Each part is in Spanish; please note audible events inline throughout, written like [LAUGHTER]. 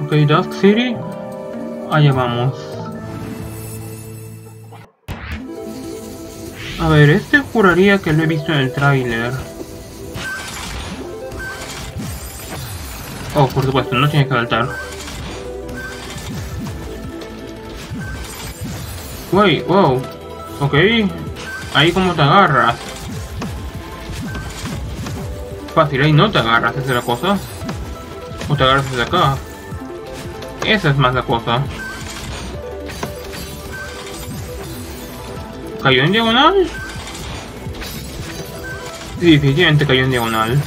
Ok, Dusk City. Allá vamos. A ver, este juraría que lo he visto en el tráiler. Oh, por supuesto, no tiene que saltar. Wait, wow. Ok. Ahí como te agarras. Fácil, ahí no te agarras, esa es la cosa. O te agarras desde acá. Esa es más la cosa. ¿Cayó en diagonal? Sí, definitivamente cayó en diagonal.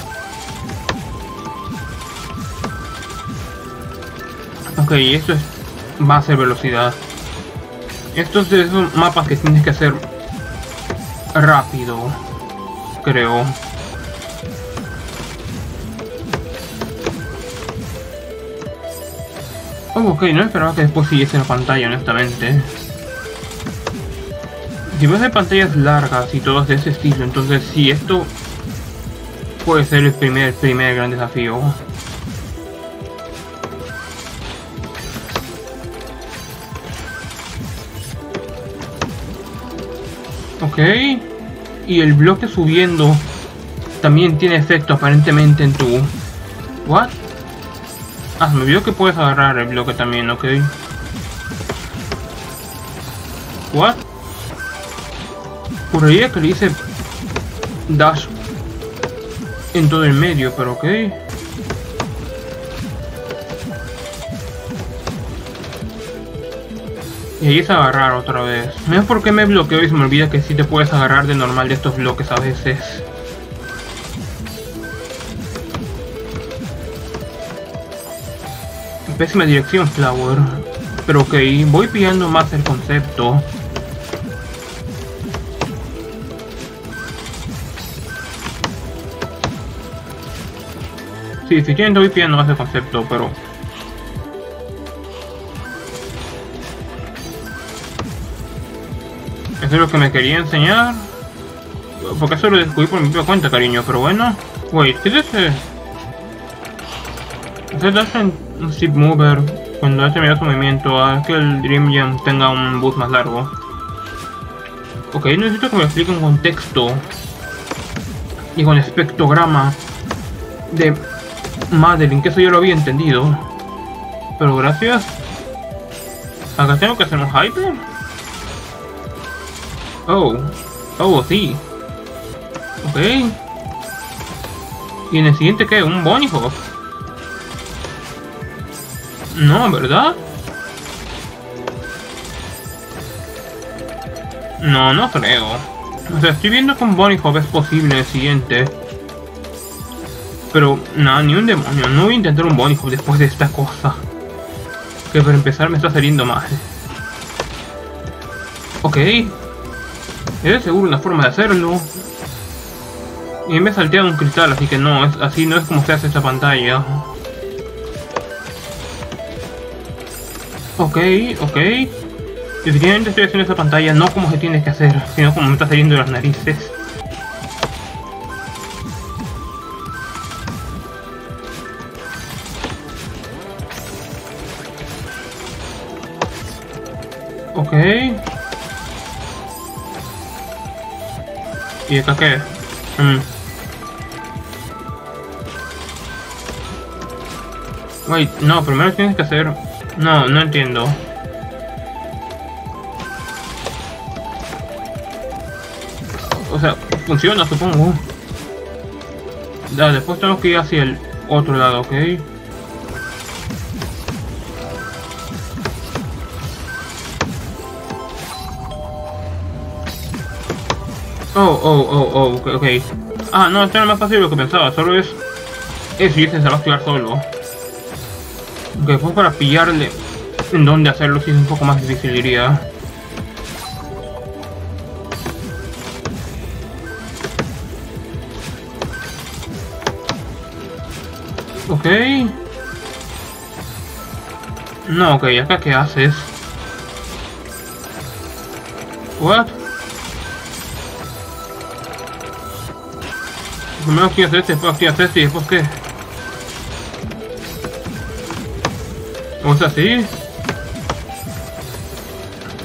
Ok, esto es, ser velocidad. Estos esos mapas que tienes que hacer rápido, creo. Oh, ok, no esperaba que después siguiese la pantalla, honestamente. Si vas a pantallas largas y todas de ese estilo, entonces sí, esto puede ser el primer, primer gran desafío. Ok. Y el bloque subiendo también tiene efecto aparentemente en tu... ¿What? Ah, me vio que puedes agarrar el bloque también, ok. ¿What? Juraría que le hice dash en todo el medio, pero ok. Y ahí es agarrar otra vez. ¿Ves por qué me bloqueo y se me olvida que sí te puedes agarrar de normal de estos bloques a veces? Pésima dirección, Flower. Pero ok, voy pillando más el concepto. Sí, si quieren voy pillando más el concepto, pero Eso es lo que me quería enseñar. Porque eso lo descubrí por mi propia cuenta, cariño, pero bueno. Wait, ¿qué es ese? Ese un Zip Mover cuando hace medio su movimiento a que el Dream Jam tenga un bus más largo. Ok, necesito que me explique un contexto y con espectrograma de Madeline, que eso yo lo había entendido. Pero gracias. Acá tengo que hacer un hyper. Oh, oh, sí. Ok. ¿Y en el siguiente qué? ¿Un Bonnie Hop? No, ¿verdad? No, no creo. O sea, estoy viendo un Bonnie Hop es posible el siguiente. Pero, nada, ni un demonio. No voy a intentar un Bonnie Hop después de esta cosa. Que para empezar me está saliendo mal. Ok. Es seguro una forma de hacerlo. Y me he salteado un cristal, así que no, es, así no es como se hace esta pantalla. Ok, ok. Definitivamente estoy haciendo esta pantalla no como se tiene que hacer, sino como me está saliendo las narices. Ok. ¿Y acá qué? Mm. Wait, no, primero tienes que hacer... No, no entiendo. O sea, funciona supongo. Ya, después tenemos que ir hacia el otro lado, ¿ok? Oh, oh, oh, oh, ok. Ah, no, esto era más fácil de lo que pensaba, solo es... Eso y ese se va a activar solo. Ok, pues para pillarle en dónde hacerlo si es un poco más difícil diría. Ok. No, ok, acá qué haces. What? Primero quiero hacer este, después quiero hacer este y después qué. Así.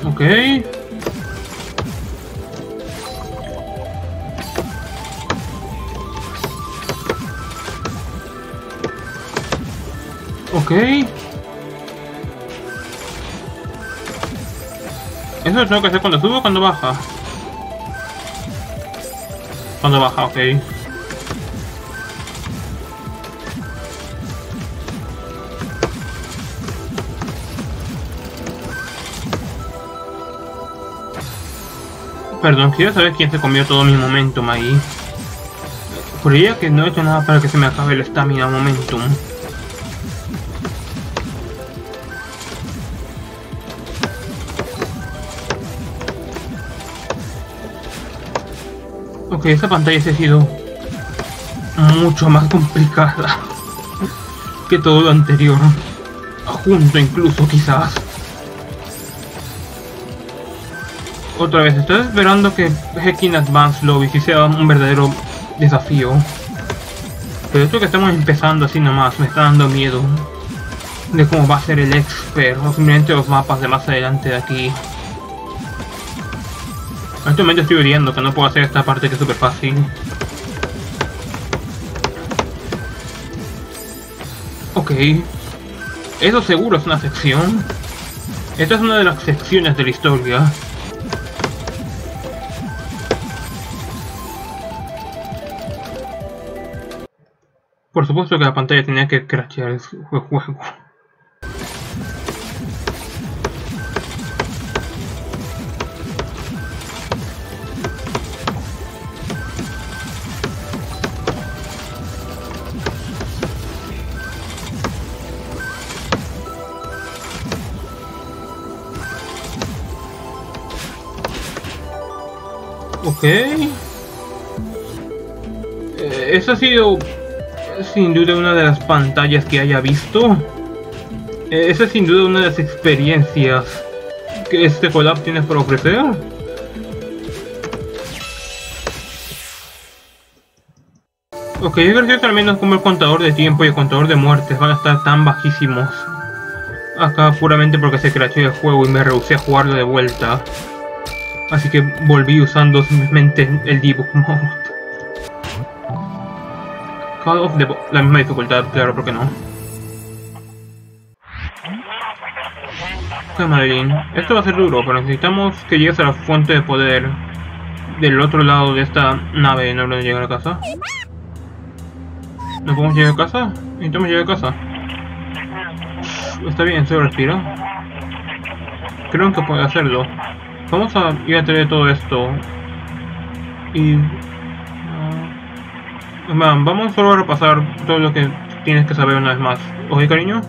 Ok. Ok. ¿Eso lo tengo que hacer cuando sube o cuando baja? Cuando baja, ok. Perdón, quiero saber quién se comió todo mi momentum ahí. Creía que no he hecho nada para que se me acabe el estamina momentum. Ok, esta pantalla se ha sido mucho más complicada [LAUGHS] que todo lo anterior. Junto incluso, quizás. Otra vez, estoy esperando que Hacking Advance Lobby sea un verdadero desafío. Pero esto que estamos empezando así nomás me está dando miedo de cómo va a ser el expert o simplemente los mapas de más adelante de aquí. En este momento estoy odiando que no puedo hacer esta parte que es súper fácil. Ok. Eso seguro es una sección. Esta es una de las secciones de la historia. Supuesto que la pantalla tenía que crashear el juego. Ok. Eh, Eso ha sido sin duda una de las pantallas que haya visto. Eh, esa es sin duda una de las experiencias que este collab tiene por ofrecer. Ok, es gracioso al menos como el contador de tiempo y el contador de muertes van a estar tan bajísimos. Acá puramente porque se creó el juego y me rehusé a jugarlo de vuelta. Así que volví usando simplemente el debug [LAUGHS] mode. The la misma dificultad, claro, ¿por qué no? Madeline, esto va a ser duro, pero necesitamos que llegues a la fuente de poder del otro lado de esta nave orden de llegar a casa. ¿No podemos llegar a casa? Intentamos llegar a casa. Está bien, solo respira. Creo que puede hacerlo. Vamos a ir a traer todo esto. Y... Uh, vamos solo a repasar todo lo que tienes que saber una vez más. ¿Oye, cariño?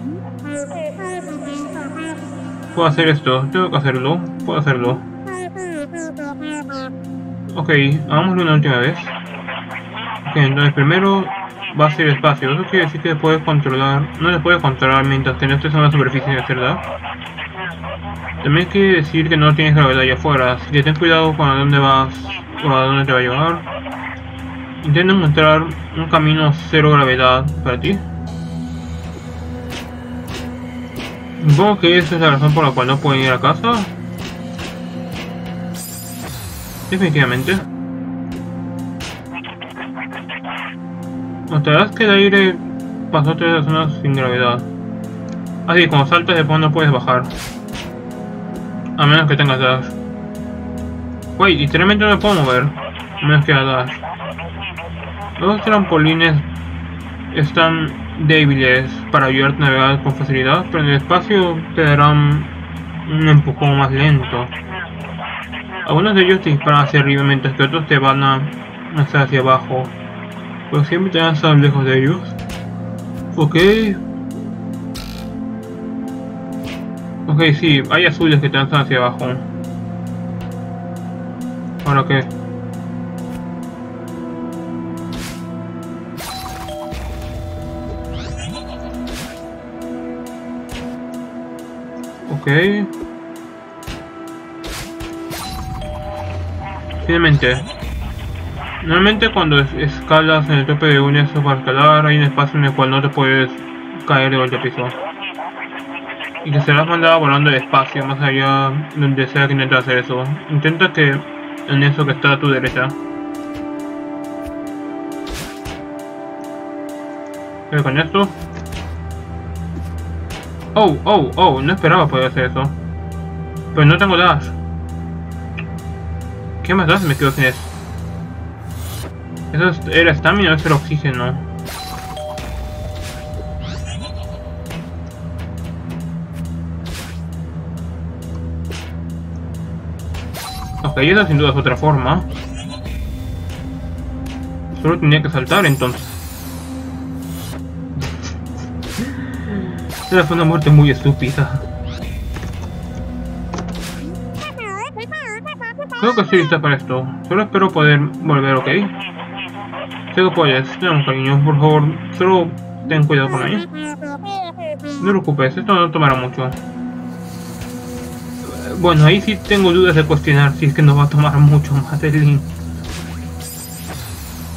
Puedo hacer esto. Tengo que hacerlo. Puedo hacerlo. Ok, hagámoslo una última vez. Ok, entonces primero va a ser espacio. Eso quiere decir que puedes controlar... No le puedes controlar mientras tenés en la superficie, ¿verdad? También quiere decir que no tienes gravedad allá afuera, así que ten cuidado con a dónde vas o a dónde te va a llevar. Intenta encontrar un camino cero gravedad para ti. Supongo que esa es la razón por la cual no pueden ir a casa. Definitivamente. Notarás que el aire pasó tres zonas sin gravedad. Así, como saltas después no puedes bajar. A menos que tengas dash. Wey, literalmente no me puedo mover. A menos que haga dash. Los trampolines están débiles para ayudarte a navegar con facilidad, pero en el espacio te darán un empujón más lento. Algunos de ellos te disparan hacia arriba mientras que otros te van a hacer hacia abajo. Pero siempre te van a lejos de ellos. Ok, Ok, sí, hay azules que te lanzan hacia abajo. ¿Ahora qué? Finalmente. Normalmente cuando escalas en el tope de un eso para escalar hay un espacio en el cual no te puedes caer de al piso. Y que serás mandado volando despacio, más allá donde sea que intentes hacer eso. Intenta que en eso que está a tu derecha. ¿Qué con esto? Oh, oh, oh, no esperaba poder hacer eso. Pero no tengo dash. ¿Qué más das? Me quedo sin eso. ¿Eso era estamina o es el oxígeno? Ok, esa sin duda es otra forma. Solo tenía que saltar entonces. Esa fue una muerte muy estúpida. Creo que estoy lista para esto. Solo espero poder volver, ¿ok? Sé que puedes. No, cariño, por favor. Solo ten cuidado con ella. No te preocupes, esto no tomará mucho. Bueno, ahí sí tengo dudas de cuestionar si es que nos va a tomar mucho más el link.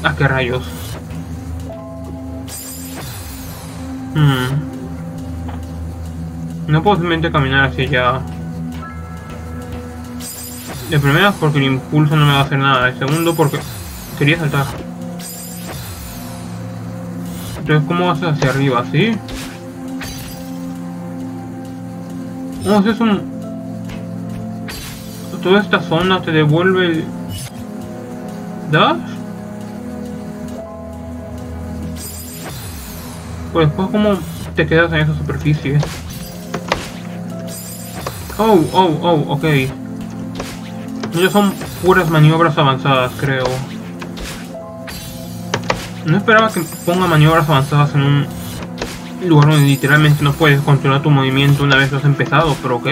¿A qué rayos? Hmm. No puedo simplemente caminar hacia allá. De primera porque el impulso no me va a hacer nada. De segundo porque quería saltar. Entonces, ¿cómo vas hacia arriba? ¿Sí? No, es un... Toda esta zona te devuelve el... ¿Dash? Pues después cómo te quedas en esa superficie. Oh, oh, oh, ok. Ya son puras maniobras avanzadas, creo. No esperaba que ponga maniobras avanzadas en un lugar donde literalmente no puedes controlar tu movimiento una vez lo has empezado, pero ok.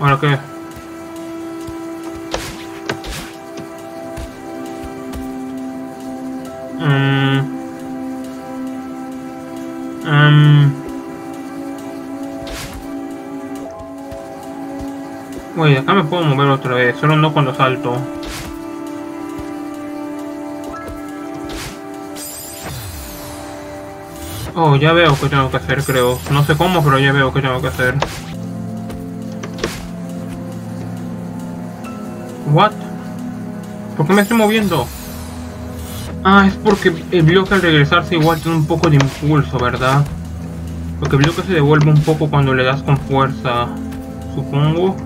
¿Ahora qué? Uy, acá me puedo mover otra vez, solo no cuando salto. Oh, ya veo que tengo que hacer, creo. No sé cómo, pero ya veo que tengo que hacer. What? ¿Por qué me estoy moviendo? Ah, es porque el bloque al regresarse igual tiene un poco de impulso, ¿verdad? Porque el bloque se devuelve un poco cuando le das con fuerza, supongo.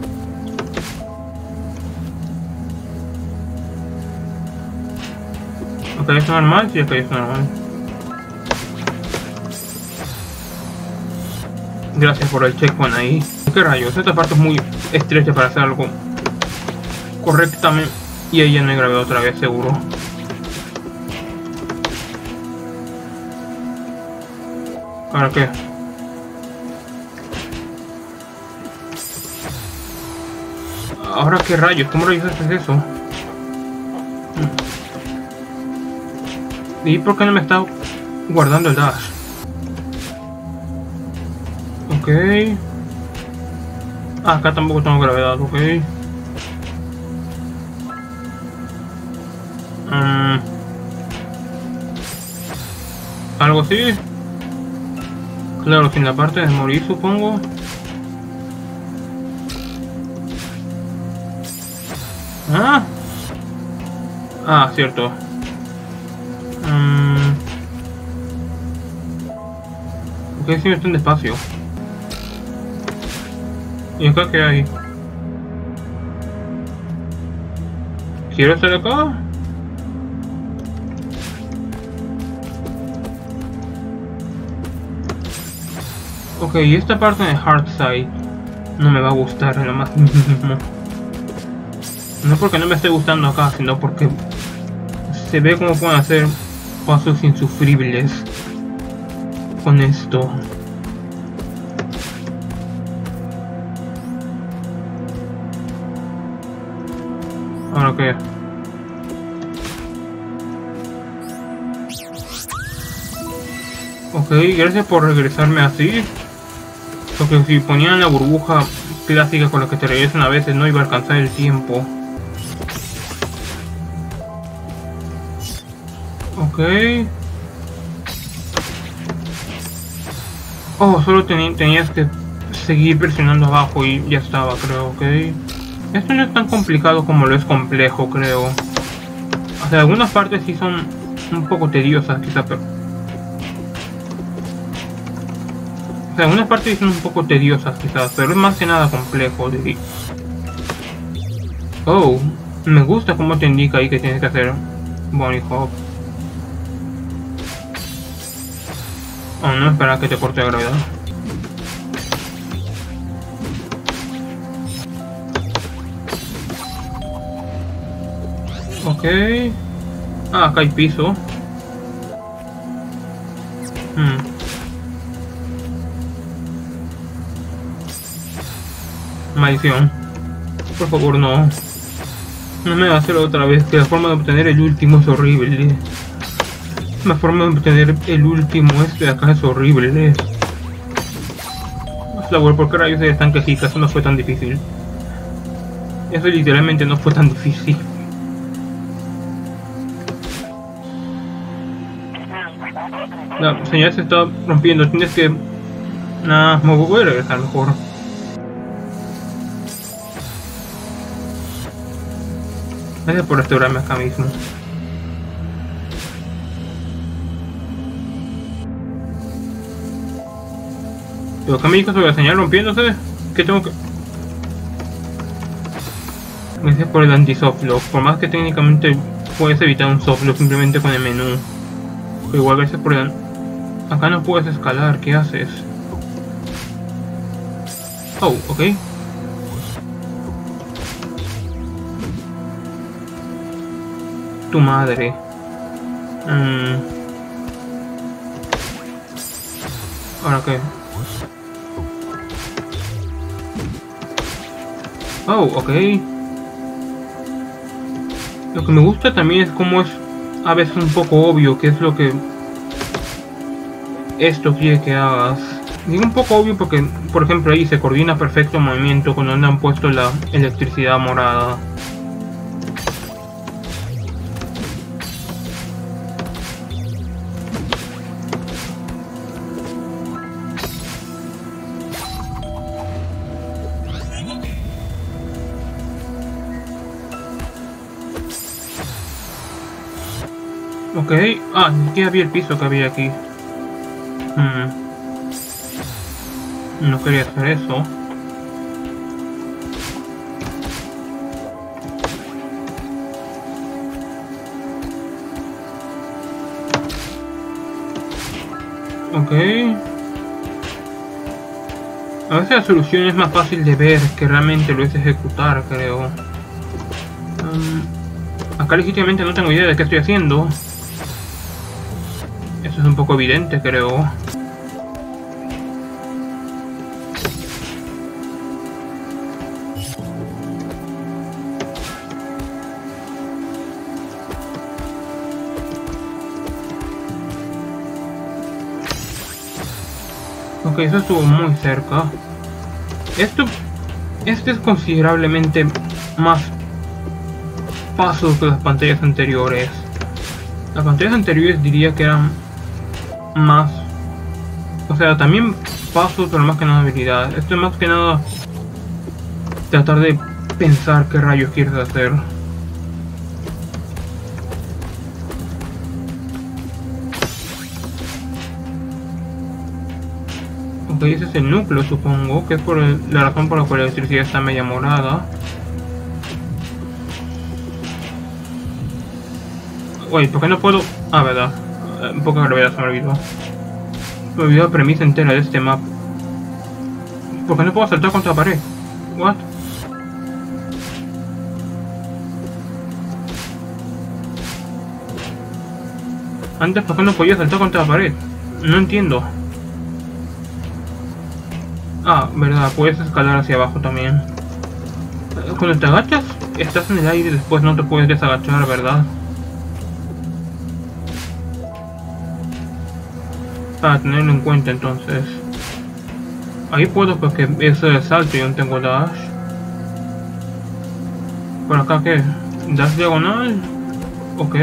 Ok, es normal, sí, ok, es normal. Gracias por el checkpoint ahí. ¿Qué rayos? Esta parte es muy estrecha para hacer algo correctamente. Y ella he grabado otra vez, seguro. ¿Ahora qué? ¿Ahora qué rayos? ¿Cómo rayos haces eso? ¿Y por qué no me está guardando el dash? Ok. Ah, acá tampoco tengo gravedad, ok. Mm. Algo así. Claro, sin la parte de morir, supongo. Ah. Ah, cierto. ¿Por qué si están despacio? ¿Y acá qué hay? ¿Quiero estar acá? Ok, esta parte de Side no me va a gustar lo más mínimo. No porque no me esté gustando acá, sino porque se ve como pueden hacer pasos insufribles con esto? ¿Ahora qué? Ok, gracias por regresarme así. Porque si ponían la burbuja clásica con la que te regresan a veces no iba a alcanzar el tiempo. Ok. Oh, solo tenías que seguir presionando abajo y ya estaba, creo, ok. Esto no es tan complicado como lo es complejo, creo. O sea, algunas partes sí son un poco tediosas, quizá, pero... O sea, algunas partes son un poco tediosas, quizás, pero es más que nada complejo, diría. Oh, me gusta cómo te indica ahí que tienes que hacer Bonnie Hop. Oh, no espera que te corte la gravedad. Ok. Ah, acá hay piso. Hmm. Maldición. Por favor, no. No me va a hacer otra vez, que la forma de obtener el último es horrible. La forma de obtener el último este de acá es horrible. Flower, ¿por qué rayos de estanquecitas? Eso no fue tan difícil. Eso literalmente no fue tan difícil. La señal se está rompiendo, tienes que... Nada, me voy a regresar mejor. Gracias por restaurarme acá mismo. Pero acá me dijo sobre la señal rompiéndose. ¿Qué tengo que...? Gracias por el anti-softlock. Por más que técnicamente puedes evitar un softlock simplemente con el menú. Igual gracias por el... Acá no puedes escalar, ¿qué haces? Oh, ok. Tu madre. Mm. ¿Ahora qué? Oh, ok. Lo que me gusta también es cómo es a veces un poco obvio qué es lo que esto quiere que hagas. Digo un poco obvio porque, por ejemplo, ahí se coordina perfecto el movimiento cuando han puesto la electricidad morada. Ok. Ah, ni siquiera había el piso que había aquí. Hmm. No quería hacer eso. Ok. A veces la solución es más fácil de ver que realmente lo es ejecutar, creo. Um, acá legítimamente no tengo idea de qué estoy haciendo es un poco evidente, creo. Ok, eso estuvo muy cerca. Esto... Este es considerablemente más pasos que las pantallas anteriores. Las pantallas anteriores diría que eran más... O sea, también pasos, pero más que nada habilidad. Esto es más que nada tratar de pensar qué rayos quieres hacer. Ok, ese es el núcleo, supongo, que es por la razón por la cual la electricidad está media morada. Uy, ¿por qué no puedo...? Ah, verdad un poco de gravedad se me olvidó. Me olvidó la premisa entera de este mapa. ¿Por qué no puedo saltar contra la pared? What? Antes, ¿por qué no podía saltar contra la pared? No entiendo. Ah, verdad, puedes escalar hacia abajo también. Cuando te agachas, estás en el aire y después no te puedes desagachar, ¿verdad? Para tenerlo en cuenta entonces. Ahí puedo porque eso es salto y yo no tengo dash. Por acá que dash diagonal. Ok.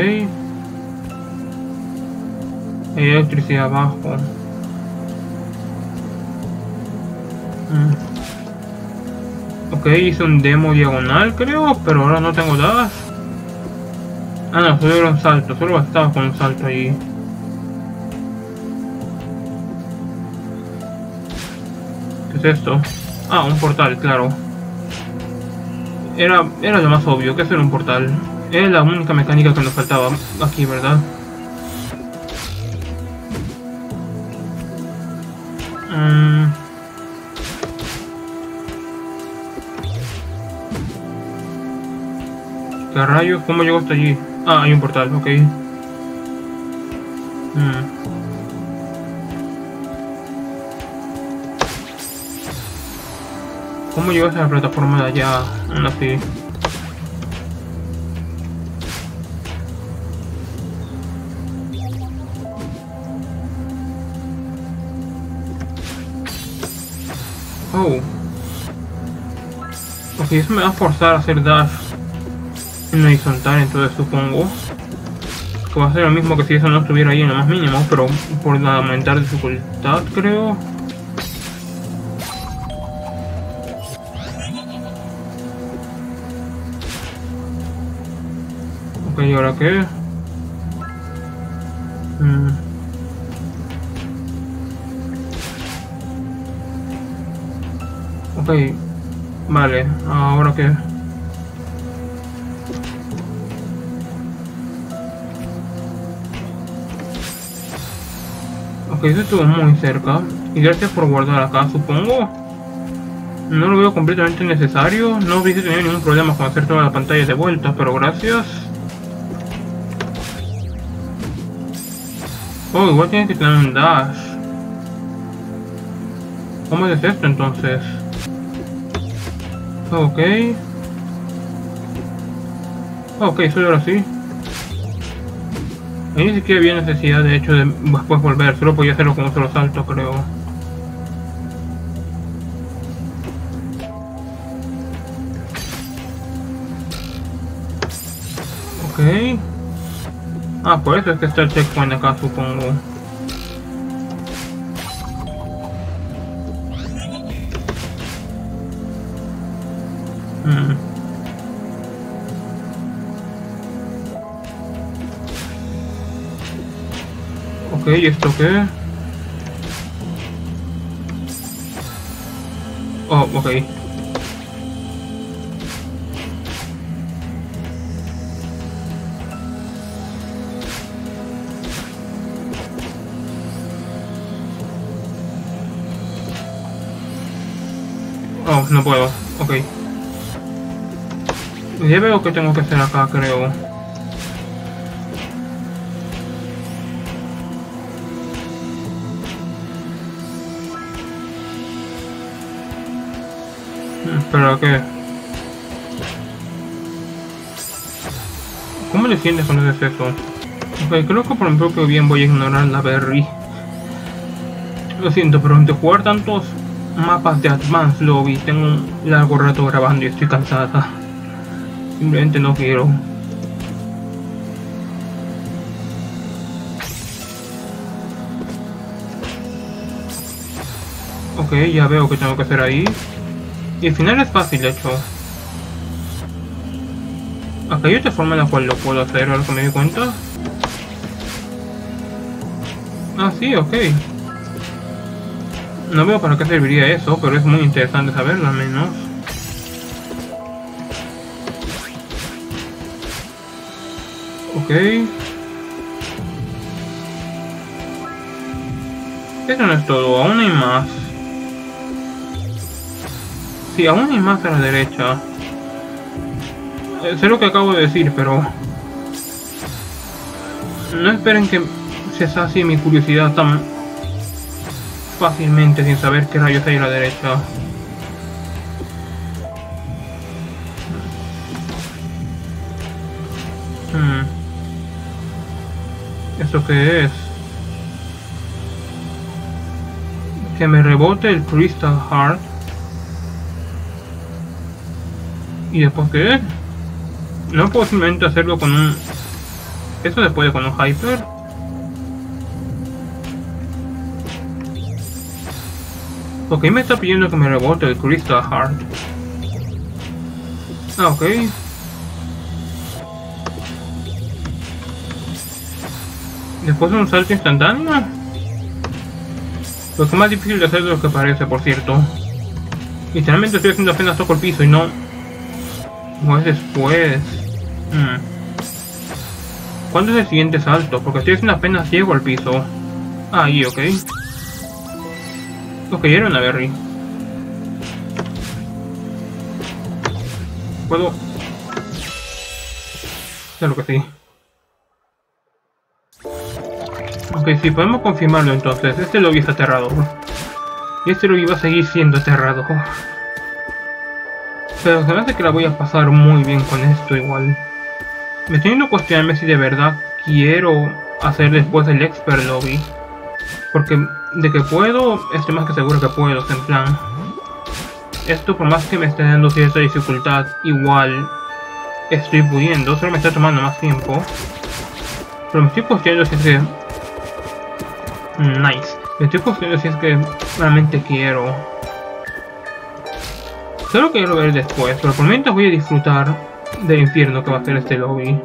Electricidad abajo. Mm. Ok, hice un demo diagonal creo, pero ahora no tengo dash. Ah no, solo era un salto, solo bastaba con un salto ahí. Es esto? Ah, un portal, claro. Era, era lo más obvio, que hacer un portal. Era la única mecánica que nos faltaba aquí, ¿verdad? Mm. ¿Qué rayos? ¿Cómo llegó hasta allí? Ah, hay un portal, ok. ¿Cómo a esa plataforma de allá? Aún así. Oh. Ok, eso me va a forzar a hacer dash en horizontal, entonces supongo que va a ser lo mismo que si eso no estuviera ahí en lo más mínimo, pero por aumentar dificultad creo. ¿Y ahora qué? Mm. Ok, vale, ahora qué? Ok, eso estuvo muy cerca. Y gracias por guardar acá, supongo. No lo veo completamente necesario. No hubiese tenido ningún problema con hacer toda la pantalla de vuelta, pero gracias. Oh, igual tiene que tener un dash. ¿Cómo es esto entonces? Ok. Ok, solo ahora sí. Ahí ni siquiera había necesidad de hecho de después volver, solo podía hacerlo con un solo salto creo. Ok. Ah, por eso es que está el checkpoint acá supongo. Mm. Ok, ¿y esto qué? Oh, ok. No puedo. Ok. Ya veo que tengo que hacer acá, creo. ¿Pero qué? ¿Cómo defiendes cuando haces eso? Ok, creo que por mi propio bien voy a ignorar la berry. Lo siento, pero de jugar tantos mapas de Advanced Lobby tengo un largo rato grabando y estoy cansada. Simplemente no quiero. Ok, ya veo que tengo que hacer ahí. Y al final es fácil, de hecho. Acá hay otra forma en la cual lo puedo hacer, ahora que me doy cuenta. Ah, sí, ok. No veo para qué serviría eso, pero es muy interesante saberlo al menos. Ok. Eso no es todo, aún hay más. Sí, aún hay más a la derecha. Eh, sé lo que acabo de decir, pero... No esperen que se sacie mi curiosidad tan fácilmente sin saber qué rayos hay a la derecha. Hmm. ¿Eso qué es? Que me rebote el Crystal Heart. ¿Y después qué? No puedo simplemente hacerlo con un... ¿Eso puede con un Hyper? Ok, me está pidiendo que me rebote el Crystal Heart. Ah, ok. Después de un salto instantáneo. Lo que más difícil de hacer de lo que parece, por cierto. Literalmente estoy haciendo apenas toco el piso y no... No es después. Hmm. ¿Cuándo es el siguiente salto? Porque estoy haciendo apenas llego al piso. Ahí, ok. Ok, era una berry. ¿Puedo...? Claro que sí. Ok, sí, podemos confirmarlo entonces. Este lobby está aterrador. Y este lobby va a seguir siendo aterrador. Pero se me hace que la voy a pasar muy bien con esto igual. Me estoy yendo a cuestionarme si de verdad quiero hacer después el expert lobby. Porque de que puedo, estoy más que seguro que puedo, en plan. Esto por más que me esté dando cierta dificultad, igual estoy pudiendo, solo me está tomando más tiempo. Pero me estoy cuestionando si es que... Nice. Me estoy cuestionando si es que realmente quiero Solo quiero ver después, pero por mientras voy a disfrutar del infierno que va a ser este lobby.